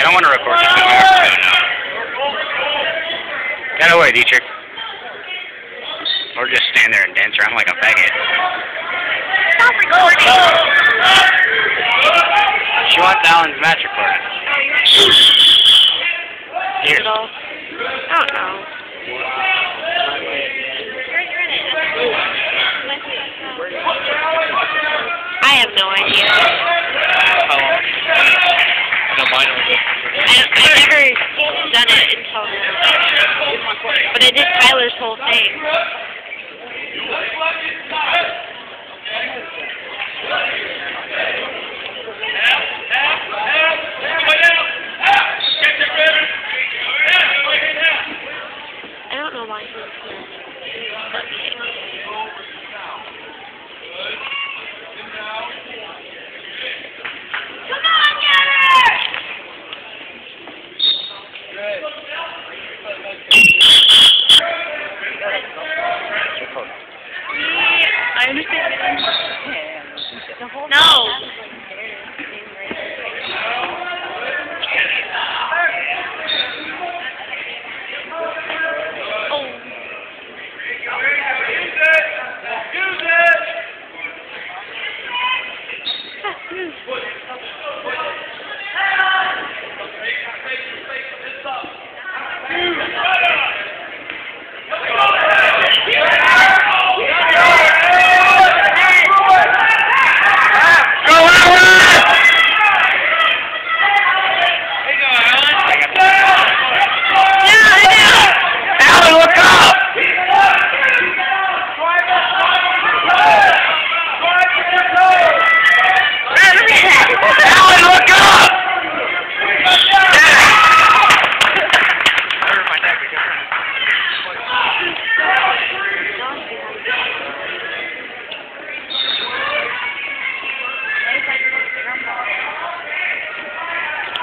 I don't want to record this anymore. No, no. Get away, Dietrich. Or just stand there and dance around like a faggot. Stop recording! She wants Allen's match recorded. Here. I don't know. I have no idea. I, I never done it until now. But I did Tyler's whole thing. I don't know why he's here. I understand. No!